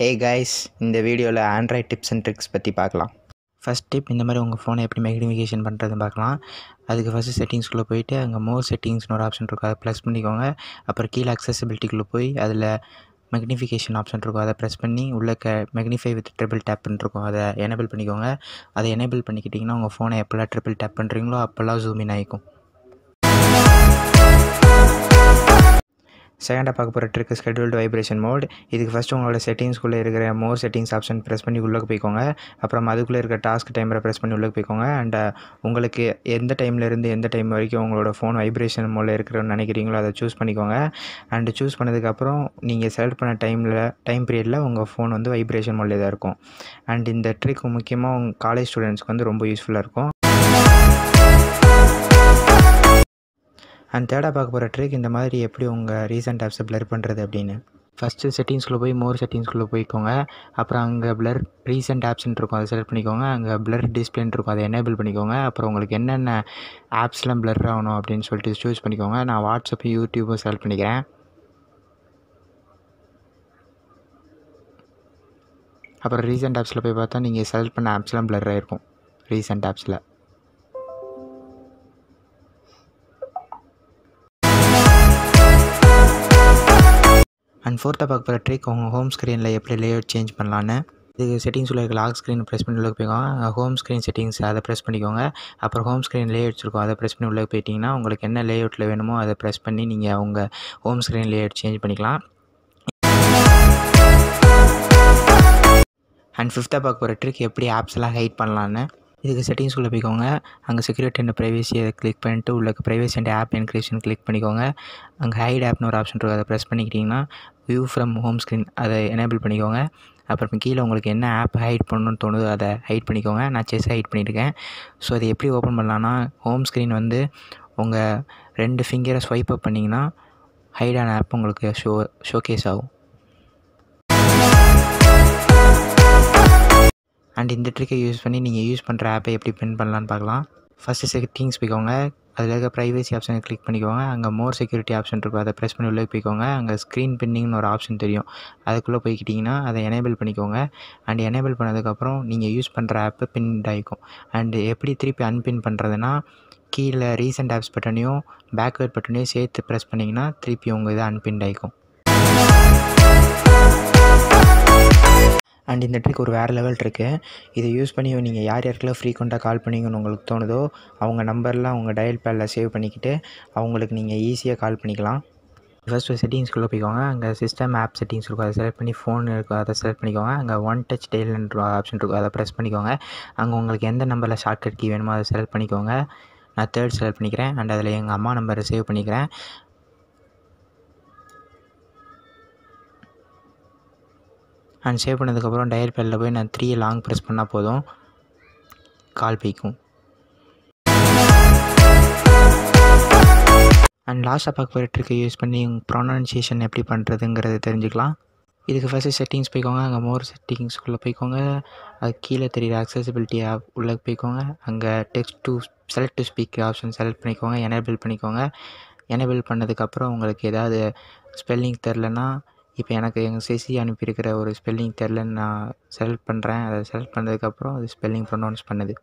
Hey guys இந்த வீடியோவில் Android tips and tricks பற்றி பார்க்கலாம். ஃபஸ்ட் டிப் இந்த மாதிரி உங்கள் ஃபோனை எப்படி மேக்னிஃபிகேஷன் பண்ணுறதுன்னு பார்க்கலாம். அதுக்கு ஃபஸ்ட்டு செட்டிங்ஸ்குள்ளே போயிட்டு அங்கே மோர் செட்டிங்ஸ்னு ஒரு ஆப்ஷன் இருக்கும். அதை ப்ரெஸ் பண்ணிக்கோங்க. அப்புறம் கீழே அக்சசிபிலிட்டிக்குள்ளே போய் அதில் மெக்னிஃபிகேஷன் ஆப்ஷன் இருக்கும். அதை ப்ரெஸ் பண்ணி உள்ள க மெக்னிஃபை வித் ட்ரிபிள் டேப்னு இருக்கும். அதை எனேபிள் பண்ணிக்கோங்க. அதை எனேபிள் பண்ணிக்கிட்டிங்கன்னா உங்கள் ஃபோனை எப்போல்லாம் ட்ரிபிள் டேப் பண்ணுறீங்களோ அப்போல்லாம் ஜூமின் ஆகிக்கும் செகண்டாக பார்க்க போகிற ட்ரிக் ஸ்கெடியூல்டு வைப்ரேஷன் மோட் இதுக்கு ஃபஸ்ட்டு உங்களோட செட்டிங்ஸ்குள்ளே இருக்கிற மோர் செட்டிங்ஸ் ஆப்ஷன் ப்ரெஸ் பண்ணி உள்ளே போய்க்கோங்க. அப்புறம் அதுக்குள்ளே இருக்க டாஸ்க் டைமரை ப்ரெஸ் பண்ணி உள்ளே போய்க்கோங்க. அண்ட் uh, உங்களுக்கு எந்த டைம்லேருந்து எந்த டைம் வரைக்கும் உங்களோட ஃபோன் வைப்ரேஷன் மோடில் இருக்கிறன்னு நினைக்கிறீங்களோ அதை சூஸ் பண்ணிக்கோங்க. அண்டு சூஸ் பண்ணதுக்கப்புறம் நீங்கள் செலக்ட் பண்ண டைமில் டைம் பீரியடில் உங்கள் ஃபோன் வந்து வைப்ரேஷன் மோடில் தான் இருக்கும். அண்ட் இந்த ட்ரிக் முக்கியமாக உங்கள் காலேஜ் ஸ்டூடெண்ட்ஸ்க்கு வந்து ரொம்ப யூஸ்ஃபுல்லாக இருக்கும். அண்ட் தேர்டாக பார்க்க போகிற ட்ரிக் இந்த மாதிரி எப்படி உங்கள் ரீசன்ட் ஆப்ஸை ப்ளர் பண்ணுறது அப்படின்னு. ஃபஸ்ட்டு செட்டிங்ஸ்குள்ளே போய் மோர் செட்டிங்ஸ்குள்ளே போய்க்கோங்க. அப்புறம் அங்கே ப்ளர் ரீசெண்ட் ஆப்ஸ்ன்னு இருக்கும் அதை செலக்ட் பண்ணிக்கோங்க. அங்கே பிளர் டிஸ்பிளேன்னு இருக்கும் அதை எனேபிள் பண்ணிக்கோங்க. அப்புறம் உங்களுக்கு என்னென்ன ஆப்ஸ்லாம் பிளர் ஆகணும் அப்படின்னு சொல்லிட்டு சூஸ் பண்ணிக்கோங்க. நான் வாட்ஸ்அப்பு யூடியூப்பும் செலக்ட் பண்ணிக்கிறேன். அப்புறம் ரீசெண்ட் ஆப்ஸில் போய் பார்த்தா நீங்கள் செலக்ட் பண்ண ஆப்ஸ்லாம் பிளர் ஆகிருக்கும் ரீசெண்ட் ஆப்ஸில் அண்ட் ஃபோர்த்தாக பார்க்க போகிற ட்ரிக் உங்கள் ஹோம் ஸ்க்ரீனில் எப்படி லேஅவுட் சேஞ்ச் பண்ணலான்னு இது செட்டிங்ஸ் இருக்க லாக் ஸ்க்ரீன் ப்ரெஸ் பண்ணி உள்ளே போய்க்கோங்க. ஹோம் ஸ்க்ரீன் செட்டிங்ஸ் அதை ப்ரெஸ் பண்ணிக்கோங்க. அப்புறம் ஹோம் ஸ்க்ரீன் லேஅவுட்ஸ் இருக்கும் அதை ப்ரெஸ் பண்ணி உள்ளே போயிட்டிங்கன்னா உங்களுக்கு என்ன லேஅவுட்டில் வேணுமோ அதை ப்ரெஸ் பண்ணி நீங்கள் உங்கள் ஹோம் ஸ்க்ரீன் லேஅவுட் சேஞ்ச் பண்ணிக்கலாம். அண்ட் ஃபிஃப்த்தாக பார்க்க போகிற ட்ரிக் எப்படி ஆப்ஸ்லாம் ஹைட் பண்ணலான்னு இதுக்கு செட்டிங்ஸ்குள்ளே போய்க்கோங்க. அங்கே செக்யூரிட்டி அண்ட் ப்ரைவேசி கிளிக் பண்ணிட்டு உள்ள privacy and app encryption click பண்ணிக்கோங்க. அங்கே ஹைட் ஆப்னு ஒரு ஆப்ஷன் இருக்கும். அதை ப்ரெஸ் பண்ணிக்கிட்டிங்கன்னா வியூ ஃப்ரம் ஹோம் ஸ்க்ரீன் அதை எனேபிள் பண்ணிக்கோங்க. அப்புறம் கீழே உங்களுக்கு என்ன ஆப் ஹைட் பண்ணணும்னு தோணுதோ அதை ஹைட் பண்ணிக்கோங்க. நான் செஸ் ஹைட் பண்ணியிருக்கேன் ஸோ அதை எப்படி ஓப்பன் பண்ணலான்னா ஹோம் ஸ்க்ரீன் வந்து உங்கள் ரெண்டு ஃபிங்கரை ஸ்வைப் அப் பண்ணிங்கன்னா ஹைடான ஆப் உங்களுக்கு ஷோ ஷோகேஸ் ஆகும். அண்ட் இந்த ட்ரிக்கை யூஸ் பண்ணி நீங்கள் யூஸ் பண்ணுற ஆப்பை எப்படி பின் பண்ணலான்னு பார்க்கலாம். ஃபஸ்ட்டு செட்டிங்ஸ் போய்க்கோங்க. அதில் இருக்க ப்ரைவேசி ஆப்ஷனை கிளிக் பண்ணிக்கோங்க. அங்கே மோர் செக்யூரிட்டி ஆப்ஷன் இருக்கும் அதை ப்ரெஸ் பண்ணி உள்ளே போய்க்கோங்க. அங்கே ஸ்க்ரீன் பின்னிங்னு ஒரு ஆப்ஷன் தெரியும். அதுக்குள்ளே போய்க்கிட்டிங்கன்னா அதை எனேபிள் பண்ணிக்கோங்க. அண்ட் எனேபிள் பண்ணதுக்கப்புறம் நீங்கள் யூஸ் பண்ணுற ஆப்பு பின் ஆகிக்கும் அண்டு எப்படி திருப்பி அன்பின் பண்ணுறதுனா கீழே ரீசெண்ட் ஆப்ஸ் பட்டனையும் பேக்வேர்ட் பட்டனையும் சேர்த்து ப்ரெஸ் பண்ணிங்கன்னா திருப்பி உங்கள் இது அன்பின் ஆகிக்கும் அண்ட் இந்த ட்ரிக் ஒரு வேறு லெவல் ட்ரிக்கு. இதை யூஸ் பண்ணி நீங்கள் யார் யாருக்கெல்லாம் ஃப்ரீக்வெண்ட்டாக கால் பண்ணிங்கன்னு உங்களுக்கு தோணுதோ அவங்க நம்பர்லாம் அவங்க டயல் பேடில் சேவ் பண்ணிக்கிட்டு அவங்களுக்கு நீங்கள் ஈஸியாக கால் பண்ணிக்கலாம். ஃபஸ்ட்டு செட்டிங்ஸ்குள்ளே போய்க்கோங்க. அங்கே சிஸ்டம் ஆப் செட்டிங்ஸ் இருக்கும். அதை செலக்ட் பண்ணி ஃபோன் இருக்கும். அதை செலக்ட் பண்ணிக்கோங்க. அங்கே ஒன் டச் டெய்லன்ற ஆப்ஷன் இருக்கும். அதை ப்ரெஸ் பண்ணிக்கோங்க. அங்கே உங்களுக்கு எந்த நம்பரில் ஷார்ட்கட் கீ வேணுமோ அதை செலக்ட் பண்ணிக்கோங்க. நான் தேர்ட் செலக்ட் பண்ணிக்கிறேன். அண்ட் அதில் எங்கள் அம்மா நம்பரை சேவ் பண்ணிக்கிறேன். அண்ட் சேவ் பண்ணதுக்கப்புறம் டயர் பேடில் போய் நான் த்ரீ லாங் ப்ரெஸ் பண்ணால் போதும். கால் பிய்க்கும் அண்ட் லாஸ்ட்டாக பார்க்க போகிற யூஸ் பண்ணி ப்ரொனன்சியேஷன் எப்படி பண்ணுறதுங்கிறத தெரிஞ்சுக்கலாம். இதுக்கு ஃபஸ்ட்டு செட்டிங்ஸ் போய்க்கோங்க. அங்கே மோர் செட்டிங்ஸ்குள்ளே போய்க்கோங்க. அது கீழே தெரியுற அக்சசிபிலிட்டி ஆப் உள்ளே போய்க்கோங்க. அங்கே text to select to speak option select பண்ணிக்கோங்க. எனேபிள் பண்ணிக்கோங்க. எனேபிள் பண்ணதுக்கப்புறம் உங்களுக்கு ஏதாவது ஸ்பெல்லிங் தெரிலனா இப்போ எனக்கு எங்கள் சிசி அனுப்பியிருக்கிற ஒரு ஸ்பெல்லிங் தெரிலன்னு நான் செலக்ட் பண்ணுறேன். அதை செலக்ட் பண்ணதுக்கப்புறம் அது ஸ்பெல்லிங் ப்ரொனவுன்ஸ் பண்ணுது.